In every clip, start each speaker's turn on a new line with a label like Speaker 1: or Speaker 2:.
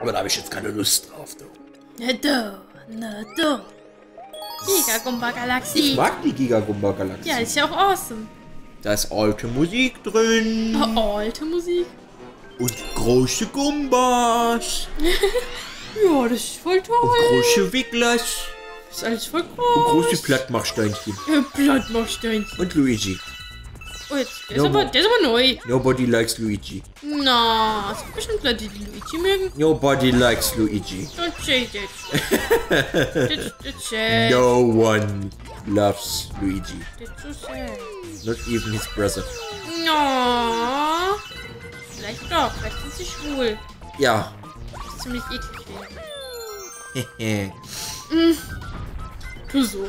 Speaker 1: Aber da habe ich jetzt keine Lust drauf. Du.
Speaker 2: Na du, na du. Giga Gumba
Speaker 1: Ich mag die Gigagumba Galaxie.
Speaker 2: Ja, ist ja auch awesome.
Speaker 1: Da ist alte Musik drin.
Speaker 2: Oh, alte Musik.
Speaker 1: Und große Gumbas.
Speaker 2: Ja, das ist voll toll.
Speaker 1: Und große Wigglers.
Speaker 2: Das ist alles voll
Speaker 1: Und
Speaker 2: groß.
Speaker 1: große Plattmachsteinchen.
Speaker 2: Ja, Blattmachsteinchen.
Speaker 1: Und Luigi.
Speaker 2: Oh, jetzt, der, ist
Speaker 1: Ja,
Speaker 2: aber, der ist aber neu.
Speaker 1: Nobody likes Luigi.
Speaker 2: Na, es gibt bestimmt Leute, die Luigi mögen.
Speaker 1: Nobody likes Luigi.
Speaker 2: Don't say that. that's, that's sad.
Speaker 1: No one loves Luigi.
Speaker 2: That's so sad.
Speaker 1: Not even his brother.
Speaker 2: No. Vielleicht doch, vielleicht sind sie schwul.
Speaker 1: Ja.
Speaker 2: Das ist ziemlich eklig wäre.
Speaker 1: Hehe.
Speaker 2: Tu so.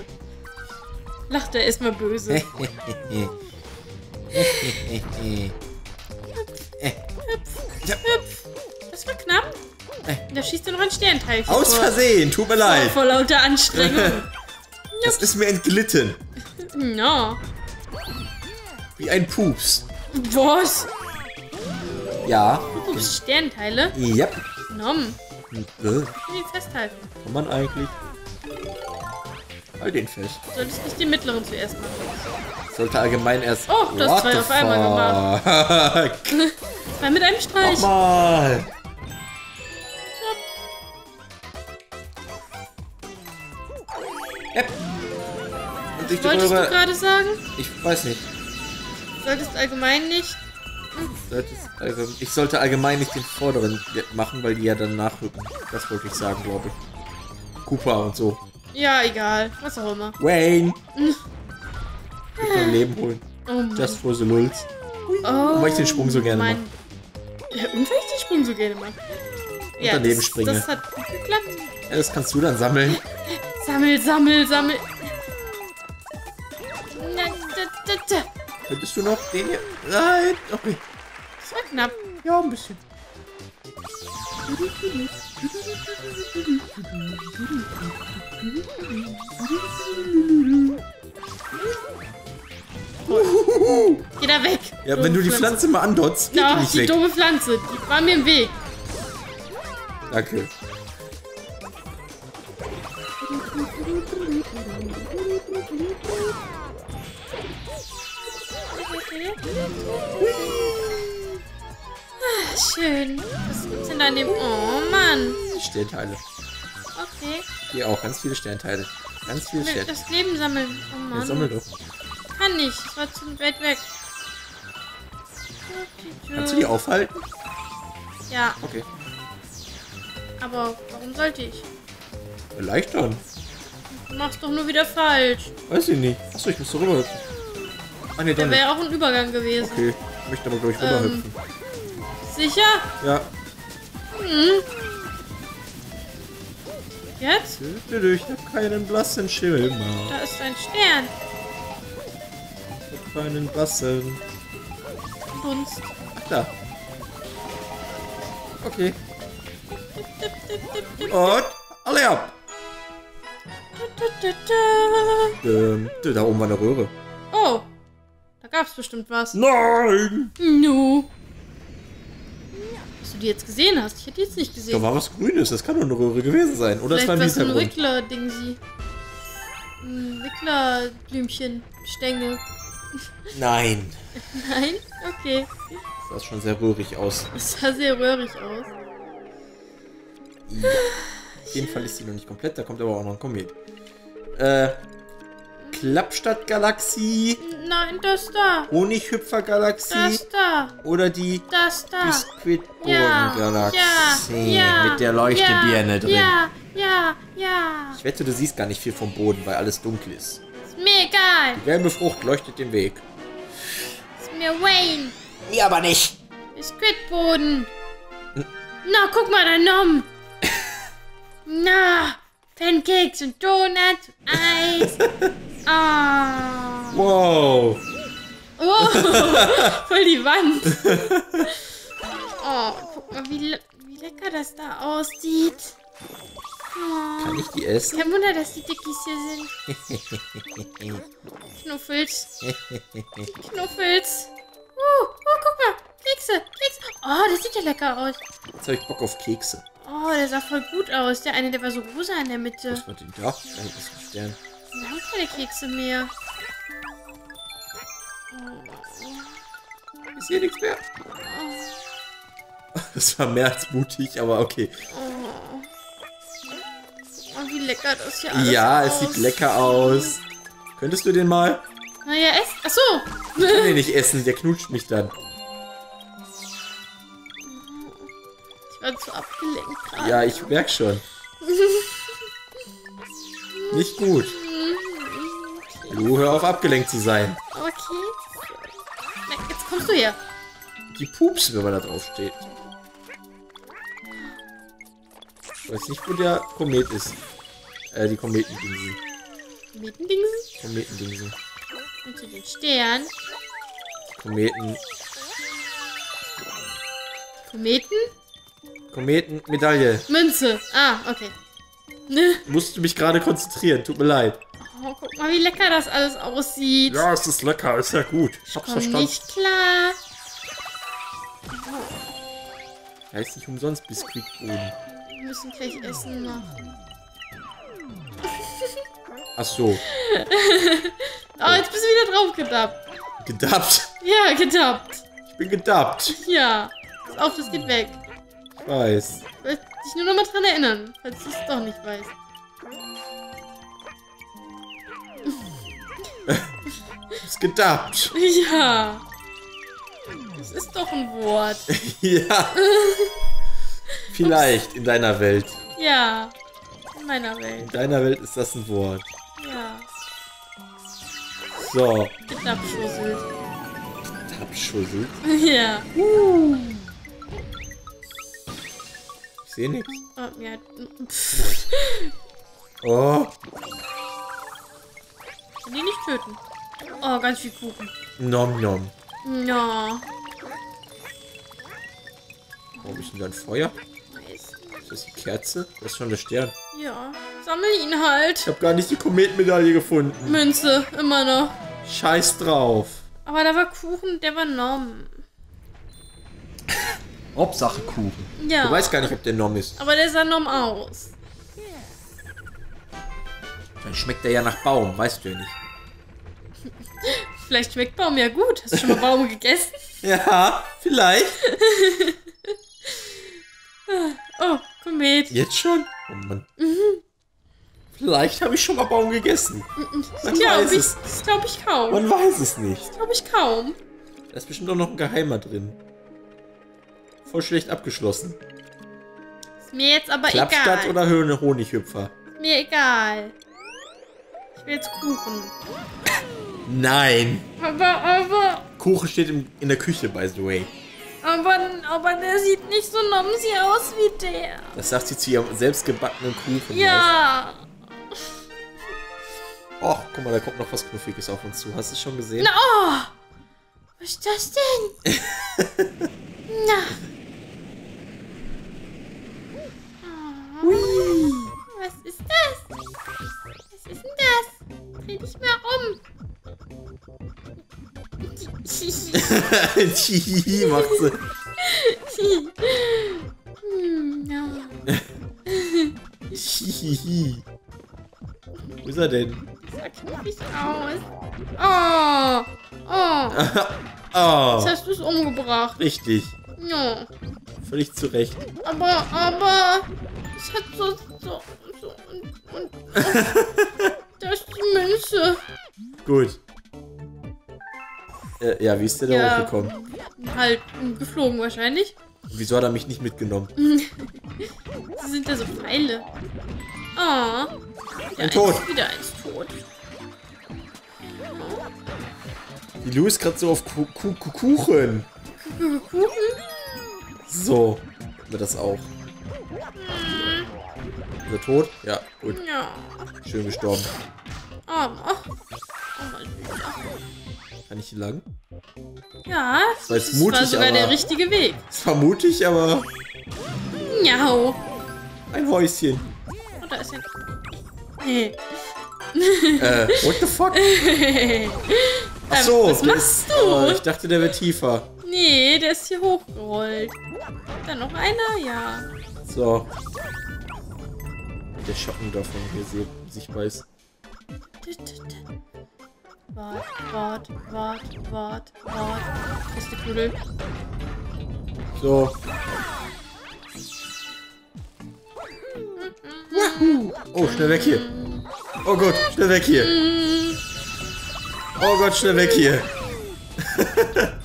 Speaker 2: Lacht er erstmal böse. Das war knapp. Da schießt er noch ein Sternteil vor.
Speaker 1: Aus Versehen, tut mir leid.
Speaker 2: Vor lauter Anstrengung.
Speaker 1: Das ist mir entglitten.
Speaker 2: no.
Speaker 1: Wie ein Pups.
Speaker 2: Was?
Speaker 1: Ja.
Speaker 2: Ups, Sternteile?
Speaker 1: Ja.
Speaker 2: Nom.
Speaker 1: Äh,
Speaker 2: will ihn festhalten.
Speaker 1: kann man eigentlich. Halt den fest.
Speaker 2: Du solltest nicht den mittleren zuerst machen.
Speaker 1: Sollte allgemein erst.
Speaker 2: Oh, du hast zwei auf einmal
Speaker 1: fuck?
Speaker 2: Zwei mit einem Streich.
Speaker 1: Nochmal. Yep. Und ich
Speaker 2: Wolltest du
Speaker 1: drüber.
Speaker 2: gerade sagen?
Speaker 1: Ich weiß nicht.
Speaker 2: Du solltest allgemein nicht.
Speaker 1: Solltest allgemein- Ich sollte allgemein nicht den vorderen machen, weil die ja dann nachrücken. Das wollte ich sagen, glaube ich. Cooper und so.
Speaker 2: Ja, egal. Was auch immer.
Speaker 1: Wayne! Leben holen.
Speaker 2: Oh.
Speaker 1: Just for the lulz.
Speaker 2: oh,
Speaker 1: weil ich den Sprung so gerne
Speaker 2: mein- Ja, und weil ich den Sprung so gerne mache. Ja,
Speaker 1: daneben
Speaker 2: das,
Speaker 1: springe.
Speaker 2: Das hat gut geklappt.
Speaker 1: Ja, das kannst du dann sammeln.
Speaker 2: Sammel, sammel, sammel. Na, da, da, da.
Speaker 1: Könntest du noch den hier. Nein! Okay.
Speaker 2: Das war knapp.
Speaker 1: Ja, ein bisschen.
Speaker 2: Geh da weg.
Speaker 1: Ja, wenn du die Pflanze mal andotzt, geht die
Speaker 2: Ja,
Speaker 1: nicht
Speaker 2: die
Speaker 1: weg.
Speaker 2: doofe Pflanze. Die war mir im Weg.
Speaker 1: Danke.
Speaker 2: Ah, schön. Was gibt's denn da in dem... Oh, Mann.
Speaker 1: Sternteile.
Speaker 2: Okay.
Speaker 1: Hier auch ganz viele Sternteile. Ganz viele Sternteile.
Speaker 2: das Leben sammeln. Oh,
Speaker 1: Ja,
Speaker 2: Mann.
Speaker 1: sammel doch.
Speaker 2: Nicht. Es war zu weit weg.
Speaker 1: Kannst du die aufhalten?
Speaker 2: Ja,
Speaker 1: Okay.
Speaker 2: aber warum sollte ich?
Speaker 1: Erleichtern.
Speaker 2: Du machst doch nur wieder falsch.
Speaker 1: Weiß ich nicht. Achso, ich muss so rüber hüpfen. Ah, nee,
Speaker 2: Da wäre auch ein Übergang gewesen.
Speaker 1: Okay. Ich möchte aber, glaube ich, rüber
Speaker 2: Ähm.
Speaker 1: hüpfen.
Speaker 2: Sicher?
Speaker 1: Ja.
Speaker 2: Jetzt?
Speaker 1: Ich hab keinen blassen Schimmer.
Speaker 2: Da ist ein Stern.
Speaker 1: Hab keinen blassen.
Speaker 2: Dunst.
Speaker 1: Ach, da. Okay. Und alle ab. Ähm, da oben war eine Röhre.
Speaker 2: Oh, da gab's bestimmt was.
Speaker 1: Nein!
Speaker 2: Nu. Dass du die jetzt gesehen hast. Ich hätte die jetzt nicht
Speaker 1: Da
Speaker 2: gesehen.
Speaker 1: war was Grünes. Das kann doch eine Röhre gewesen sein. Oder es
Speaker 2: Vielleicht
Speaker 1: war
Speaker 2: ein
Speaker 1: Hintergrund.
Speaker 2: Wickler-Dingsi. Ein Wicklerblümchen. Stängel.
Speaker 1: Nein.
Speaker 2: Nein? Okay.
Speaker 1: Das sah schon sehr röhrig aus.
Speaker 2: Das sah sehr röhrig aus.
Speaker 1: Ja. Auf jeden Fall ist die noch nicht komplett. Da kommt aber auch noch ein Komet. Äh. Klappstadt-Galaxie,
Speaker 2: Nein, das da.
Speaker 1: Honighüpfer-Galaxie
Speaker 2: Das da.
Speaker 1: oder die
Speaker 2: Das da.
Speaker 1: Biskuitboden-Galaxie
Speaker 2: ja,
Speaker 1: mit der Leuchtebirne
Speaker 2: ja,
Speaker 1: drin.
Speaker 2: Ja, ja, ja.
Speaker 1: Ich wette, du siehst gar nicht viel vom Boden, weil alles dunkel ist.
Speaker 2: Egal.
Speaker 1: Die gelbe Frucht leuchtet den Weg.
Speaker 2: Ist mir Wayne.
Speaker 1: Mir aber nicht.
Speaker 2: Biskuitboden. Na, guck mal, da Nom. Na, Pancakes und Donuts, Eis. Ah.
Speaker 1: Wow.
Speaker 2: Oh, voll die Wand. Oh, guck mal, wie, le wie lecker das da aussieht. Oh,
Speaker 1: Kann ich die essen?
Speaker 2: kein Wunder, dass die Dickies hier sind. Knuffels. Knuffels. Oh, oh, guck mal. Kekse, Kekse. Oh, das sieht ja lecker aus.
Speaker 1: Jetzt habe ich Bock auf Kekse.
Speaker 2: Oh, der sah voll gut aus. Der eine, der war so rosa in der Mitte.
Speaker 1: Was war denn da? Ein Stern.
Speaker 2: Wir haben keine Kekse mehr.
Speaker 1: Ist hier nichts mehr?
Speaker 2: Oh,
Speaker 1: Das war mehr als mutig, aber okay.
Speaker 2: oh. Oh wie lecker das hier alles
Speaker 1: Ja, es
Speaker 2: aus.
Speaker 1: sieht lecker aus. Könntest du den mal?
Speaker 2: Naja, es. Achso.
Speaker 1: Ich kann den nicht essen, der knutscht mich dann.
Speaker 2: Ich war zu abgelenkt gerade.
Speaker 1: Ja, ich merk schon. Nicht gut. Lu, hör auf abgelenkt zu sein.
Speaker 2: Okay. Jetzt kommst du her.
Speaker 1: Die Pups, wenn man da drauf steht. Ich weiß nicht, wo der Komet ist. Äh, die Kometendingsen.
Speaker 2: Mietendingsen?
Speaker 1: Kometendingsen.
Speaker 2: Und zu den Stern.
Speaker 1: Kometen.
Speaker 2: Kometen?
Speaker 1: Kometenmedaille.
Speaker 2: Münze. Ah, okay. Ne?
Speaker 1: Musst du mich gerade konzentrieren, tut mir leid.
Speaker 2: Oh, guck mal, wie lecker das alles aussieht.
Speaker 1: Ja, es ist lecker, ist ja gut. Ich hab's verstanden.
Speaker 2: nicht klar.
Speaker 1: Heißt nicht umsonst Biskuitboden.
Speaker 2: Wir müssen gleich Essen machen.
Speaker 1: Ach so,
Speaker 2: Oh, jetzt bist du wieder drauf gedappt.
Speaker 1: gedappt.
Speaker 2: Ja, gedappt.
Speaker 1: Ich bin gedappt.
Speaker 2: Ja. Pass auf, das geht weg.
Speaker 1: Ich weiß.
Speaker 2: Ich will dich nur noch mal dran erinnern, falls du es doch nicht weißt.
Speaker 1: Ist gedappt.
Speaker 2: Ja. Das ist doch ein Wort.
Speaker 1: ja. Vielleicht in deiner Welt.
Speaker 2: Ja. In meiner
Speaker 1: In
Speaker 2: Welt.
Speaker 1: deiner Welt ist das ein Wort.
Speaker 2: Ja.
Speaker 1: So.
Speaker 2: Gedappschusselt.
Speaker 1: Gedappschusselt.
Speaker 2: Ja.
Speaker 1: Ich sehe nichts.
Speaker 2: Oh, ja.
Speaker 1: Oh.
Speaker 2: Kann die nicht töten. Oh, ganz viel Kuchen.
Speaker 1: Nom nom.
Speaker 2: Ja.
Speaker 1: Warum ist denn da ein Feuer? Ist das die Kerze? Das ist schon der Stern.
Speaker 2: Ja. Sammel ihn halt.
Speaker 1: Ich habe gar nicht die Kometmedaille gefunden.
Speaker 2: Münze, immer noch.
Speaker 1: Scheiß drauf.
Speaker 2: Aber da war Kuchen, der war Nom.
Speaker 1: Hauptsache Kuchen.
Speaker 2: Ja.
Speaker 1: Du weißt gar nicht, ob der Nom ist.
Speaker 2: Aber der sah Nom aus.
Speaker 1: Dann schmeckt der ja nach Baum, weißt du ja nicht.
Speaker 2: Vielleicht schmeckt Baum ja gut. Hast du schon mal Baum gegessen?
Speaker 1: Ja, vielleicht.
Speaker 2: Oh, Komet.
Speaker 1: Jetzt schon? Oh Mann. Vielleicht habe ich schon mal Baum gegessen. Man
Speaker 2: Glaube
Speaker 1: weiß
Speaker 2: ich,
Speaker 1: es.
Speaker 2: das glaube ich kaum.
Speaker 1: Man weiß es nicht.
Speaker 2: Glaube ich kaum.
Speaker 1: Da ist bestimmt auch noch ein Geheimer drin. Voll schlecht abgeschlossen.
Speaker 2: Ist mir jetzt aber
Speaker 1: Klappstadt
Speaker 2: egal.
Speaker 1: oder Höhne Honighüpfer?
Speaker 2: Ist mir egal. Ich will jetzt Kuchen.
Speaker 1: Nein.
Speaker 2: Aber, aber,
Speaker 1: Kuchen steht im, in der Küche, by the way.
Speaker 2: Aber, aber der sieht nicht so nomsi aus wie der.
Speaker 1: Das sagt sie zu ihrem selbstgebackenen Kuchen.
Speaker 2: Ja.
Speaker 1: Oh, guck mal, da kommt noch was Knuffiges auf uns zu. Hast du es schon gesehen?
Speaker 2: Na, oh. Was ist das denn? Na. Oh. Was ist das? Was ist denn das? Dreh dich mal um.
Speaker 1: Macht sie. Er denn?
Speaker 2: Sah knuffig aus. Oh. Oh.
Speaker 1: Oh,
Speaker 2: Jetzt hast du es umgebracht.
Speaker 1: richtig.
Speaker 2: Ja.
Speaker 1: Völlig zu Recht.
Speaker 2: Aber, aber. Es hat so. so, so und, und, und da ist die Münze.
Speaker 1: Gut. Äh, ja, wie ist der da
Speaker 2: Ja.
Speaker 1: hochgekommen?
Speaker 2: Halt geflogen wahrscheinlich.
Speaker 1: Wieso hat er mich nicht mitgenommen?
Speaker 2: Sie sind da so Pfeile. Ah.
Speaker 1: Ein Tod.
Speaker 2: Eins, wieder eins tot.
Speaker 1: Die Lou ist gerade so auf Ku Ku Ku Kuchen.
Speaker 2: Kuchen?
Speaker 1: So. Haben wir das auch. Ist er tot? Ja, gut.
Speaker 2: Ja.
Speaker 1: Schön gestorben.
Speaker 2: Oh, süßer.
Speaker 1: Kann ich hier lang?
Speaker 2: Ja,
Speaker 1: Das war
Speaker 2: das war
Speaker 1: mutig,
Speaker 2: sogar
Speaker 1: aber-
Speaker 2: der richtige Weg.
Speaker 1: Das war mutig, aber
Speaker 2: Miau.
Speaker 1: ein Häuschen.
Speaker 2: Da ist ein. Hey.
Speaker 1: Äh, what the fuck? Ach so.
Speaker 2: was machst
Speaker 1: ist,
Speaker 2: du?
Speaker 1: Oh, ich dachte, der wäre tiefer.
Speaker 2: Nee, der ist hier hochgerollt. Dann noch einer? Ja.
Speaker 1: So. Der Schatten davon hier sichtbar ist.
Speaker 2: Wart, wart, wart, wart, wart. Kiste Knuddel.
Speaker 1: So. Oh, schnell weg hier. Oh Gott, schnell weg hier. Oh Gott, schnell weg hier.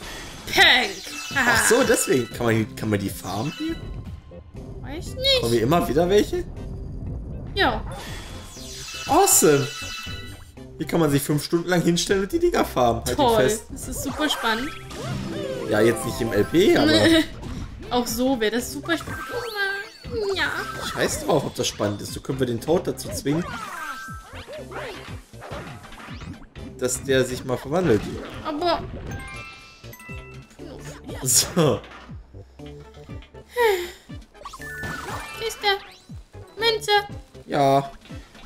Speaker 2: Peng!
Speaker 1: Ach so, deswegen. Kann man, kann man die farmen hier?
Speaker 2: Weiß
Speaker 1: Kommen
Speaker 2: nicht.
Speaker 1: hier immer wieder welche?
Speaker 2: Ja.
Speaker 1: Awesome. Hier kann man sich fünf Stunden lang hinstellen und die Dinger farmen. Halt
Speaker 2: Toll.
Speaker 1: fest.
Speaker 2: Das ist super spannend.
Speaker 1: Ja, jetzt nicht im LP, aber
Speaker 2: Auch so wäre das super spannend. Ja.
Speaker 1: scheiß drauf, ob das spannend ist. So können wir den Toad dazu zwingen, dass der sich mal verwandelt.
Speaker 2: Aber.
Speaker 1: So.
Speaker 2: Kiste. Münze.
Speaker 1: Ja.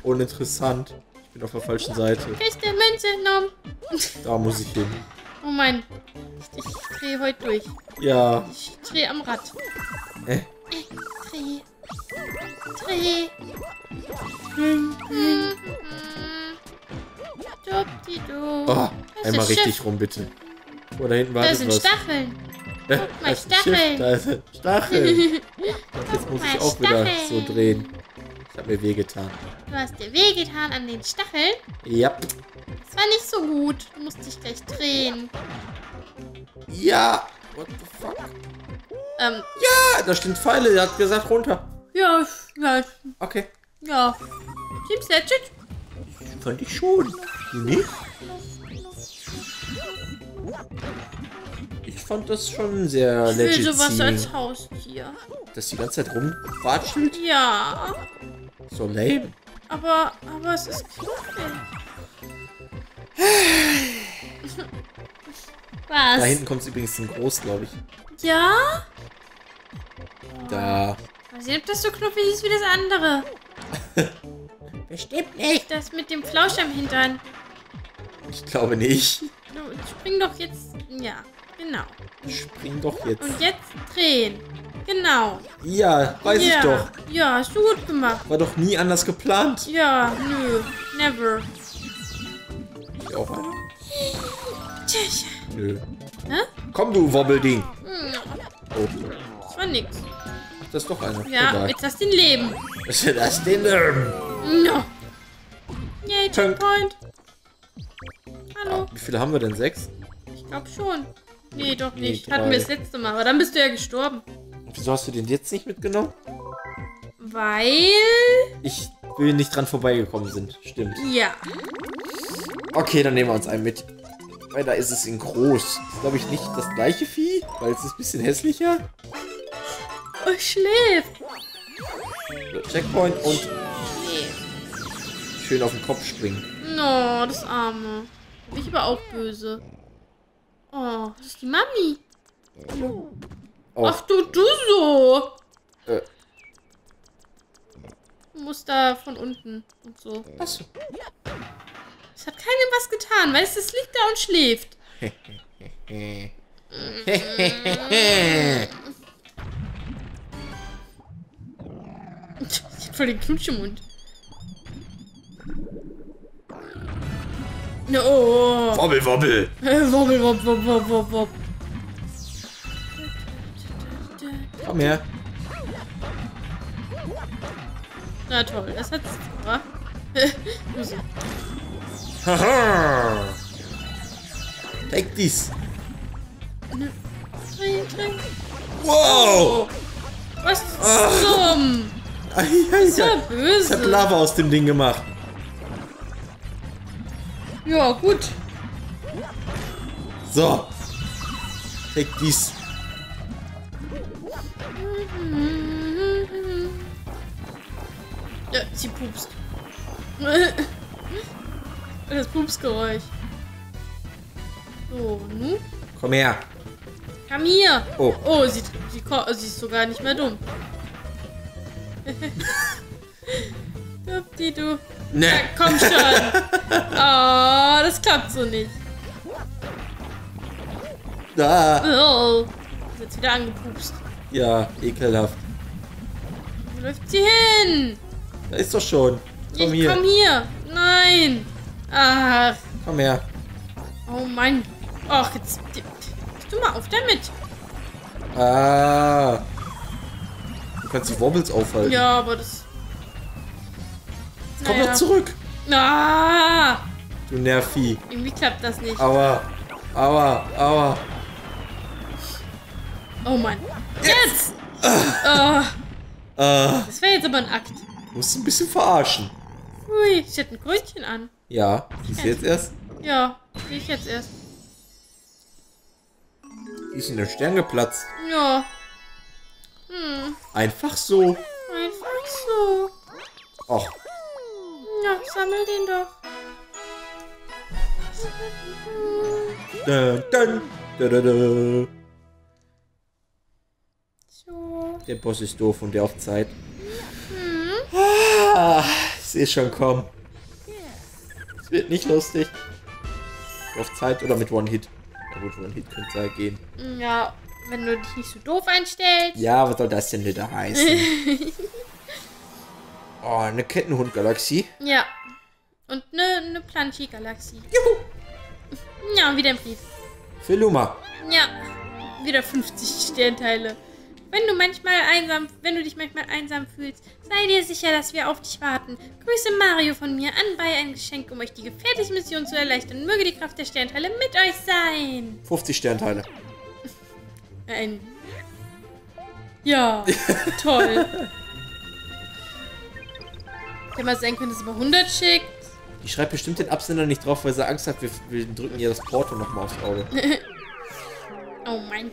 Speaker 1: Uninteressant. Ich bin auf der falschen Seite.
Speaker 2: Kiste, Münze, Nom.
Speaker 1: Da muss ich hin.
Speaker 2: Oh mein. Ich, ich drehe heute durch.
Speaker 1: Ja.
Speaker 2: Ich drehe am Rad.
Speaker 1: Äh.
Speaker 2: Dreh. Dreh. Mhm. Dupdidu.
Speaker 1: Oh,
Speaker 2: Das
Speaker 1: einmal
Speaker 2: ist
Speaker 1: richtig
Speaker 2: Schiff.
Speaker 1: rum, bitte. Oh, da hinten
Speaker 2: Da
Speaker 1: wartet
Speaker 2: sind
Speaker 1: was.
Speaker 2: Stacheln. Mal,
Speaker 1: da ist ein
Speaker 2: Stacheln.
Speaker 1: Da ist ein Stachel. Jetzt muss ich
Speaker 2: mal,
Speaker 1: auch wieder
Speaker 2: Stacheln.
Speaker 1: so drehen. Ich habe mir wehgetan.
Speaker 2: Du hast dir wehgetan an den Stacheln.
Speaker 1: Ja.
Speaker 2: Das war nicht so gut. Du musst dich gleich drehen.
Speaker 1: Ja. What?
Speaker 2: Ähm,
Speaker 1: Ja, da stehen Pfeile. Er hat gesagt runter.
Speaker 2: ja, ja,
Speaker 1: Okay.
Speaker 2: ja. Team Sledget?
Speaker 1: Fand ich schon. Du nicht? Ich fand das schon sehr
Speaker 2: Ich will
Speaker 1: legit
Speaker 2: sowas als. Haustier.
Speaker 1: Dass die ganze Zeit rumwatschelt.
Speaker 2: Ja,
Speaker 1: So lame.
Speaker 2: aber, aber es ist knuffig. Was?
Speaker 1: Da hinten kommt es übrigens zum Groß, glaube ich.
Speaker 2: Ja?
Speaker 1: Da.
Speaker 2: Mal sehen, ob das so knuffig ist wie das andere.
Speaker 1: Bestimmt nicht.
Speaker 2: Das mit dem Flausch am Hintern.
Speaker 1: Ich glaube nicht.
Speaker 2: Spring doch jetzt. Ja, genau.
Speaker 1: Spring doch jetzt.
Speaker 2: Und jetzt drehen. Genau.
Speaker 1: Ja, weiß
Speaker 2: ja.
Speaker 1: ich doch.
Speaker 2: Ja, hast du gut gemacht.
Speaker 1: War doch nie anders geplant.
Speaker 2: Ja, nö. Never.
Speaker 1: Ich auch einer?
Speaker 2: Tja.
Speaker 1: Nö.
Speaker 2: Hä?
Speaker 1: Komm, du Wobbelding.
Speaker 2: Hm,
Speaker 1: Oh,
Speaker 2: Das war nix.
Speaker 1: ach, das ist doch einer.
Speaker 2: Ja,
Speaker 1: Egal.
Speaker 2: jetzt hast du ein Leben.
Speaker 1: Ist das denn? ähm?
Speaker 2: No. Yay. Checkpoint. Hallo.
Speaker 1: Wie viele haben wir denn? Sechs?
Speaker 2: Ich glaube schon. Nee, doch
Speaker 1: Nee,
Speaker 2: nicht. Hatten wir das
Speaker 1: drei.
Speaker 2: letzte Mal. Aber dann bist du ja gestorben.
Speaker 1: Und wieso hast du den jetzt nicht mitgenommen?
Speaker 2: Weil.
Speaker 1: Ich will nicht dran vorbeigekommen sind. Stimmt.
Speaker 2: Ja.
Speaker 1: Okay, dann nehmen wir uns einen mit. Weil da ist es in groß. Ist, glaube ich, nicht das gleiche Vieh, weil es ist ein bisschen hässlicher.
Speaker 2: Oh, schläft.
Speaker 1: Checkpoint und schön auf den Kopf springen.
Speaker 2: No, das Arme. Ich aber auch böse. Oh, das ist die Mami.
Speaker 1: Oh,
Speaker 2: Ach du, du so.
Speaker 1: äh,
Speaker 2: Du musst da von unten und so.
Speaker 1: achso.
Speaker 2: Es hat keinem was getan, weißt du, es liegt da und schläft. Ich hab voll den Knutsch im Mund. Ne, Oh.
Speaker 1: Wobbel, wobbel.
Speaker 2: Äh, Wobbel, wob, wob, wob, wob, wob.
Speaker 1: Komm her.
Speaker 2: Na toll, das hat's gebracht. Lucy.
Speaker 1: Haha. Take this. Wow.
Speaker 2: Was
Speaker 1: Ah.
Speaker 2: zum?
Speaker 1: Ei, ei,
Speaker 2: So
Speaker 1: ei. Es hat
Speaker 2: böse.
Speaker 1: Lava aus dem Ding gemacht.
Speaker 2: Ja, gut.
Speaker 1: So. Take this.
Speaker 2: Ja, sie pupst. Das Pupsgeräusch. So, nu?
Speaker 1: Komm her.
Speaker 2: Komm hier.
Speaker 1: Oh.
Speaker 2: Oh, sie, sie, ko- sie ist sogar nicht mehr dumm. Dupdi, du.
Speaker 1: Ne.
Speaker 2: Ja, komm schon. Oh, das klappt so nicht.
Speaker 1: Da.
Speaker 2: Oh. Ist jetzt wieder angepupst.
Speaker 1: Ja, ekelhaft.
Speaker 2: Wo läuft sie hin?
Speaker 1: Da ist doch schon. Komm
Speaker 2: ich
Speaker 1: hier.
Speaker 2: komm hier. Nein. Ach.
Speaker 1: Komm her.
Speaker 2: Oh Mann. Ach, jetzt. Bist du mal auf damit?
Speaker 1: Ah. Du kannst die Wobbles aufhalten.
Speaker 2: Ja, aber das.
Speaker 1: Komm
Speaker 2: Naja.
Speaker 1: doch zurück.
Speaker 2: Ah,
Speaker 1: Du Nervi.
Speaker 2: irgendwie klappt das nicht.
Speaker 1: Aua. Aua. Aua.
Speaker 2: Oh Mann. Jetzt! Ah,
Speaker 1: Ah.
Speaker 2: das wäre jetzt aber ein Akt.
Speaker 1: Du musst ein bisschen verarschen.
Speaker 2: Ui, ich hätte ein Krönchen an.
Speaker 1: Ja. Siehst du jetzt erst?
Speaker 2: Ja, sehe ich jetzt erst.
Speaker 1: Die ist in der Stern geplatzt.
Speaker 2: Ja. Hm,
Speaker 1: Einfach so.
Speaker 2: einfach so.
Speaker 1: Och.
Speaker 2: Ja, sammel den doch.
Speaker 1: Dun, dun, dun, dun.
Speaker 2: So.
Speaker 1: Der Boss ist doof und der auf Zeit.
Speaker 2: Hm.
Speaker 1: Ah, ich sehe schon kommen. Wird nicht lustig. Auf Zeit oder mit One-Hit. Ja gut, One-Hit könnte ja gehen.
Speaker 2: Ja, wenn du dich nicht so doof einstellst.
Speaker 1: Ja, was soll das denn wieder heißen? oh, eine Kettenhund-Galaxie.
Speaker 2: Ja. Und eine ne Planschi-Galaxie.
Speaker 1: Juhu!
Speaker 2: Ja, wieder ein Brief.
Speaker 1: Für Luma.
Speaker 2: Ja, wieder 50 Sternteile. Wenn du manchmal einsam, wenn du dich manchmal einsam fühlst, sei dir sicher, dass wir auf dich warten. Grüße Mario von mir an bei ein Geschenk, um euch die gefährliche Mission zu erleichtern. Möge die Kraft der Sternteile mit euch sein.
Speaker 1: 50 Sternteile.
Speaker 2: Ein ja, toll. Hätte mal sein können, dass es über 100 schickt.
Speaker 1: Die schreibt bestimmt den Absender nicht drauf, weil sie Angst hat, wir, wir drücken ihr das Porto nochmal aufs Auge.
Speaker 2: Oh mein.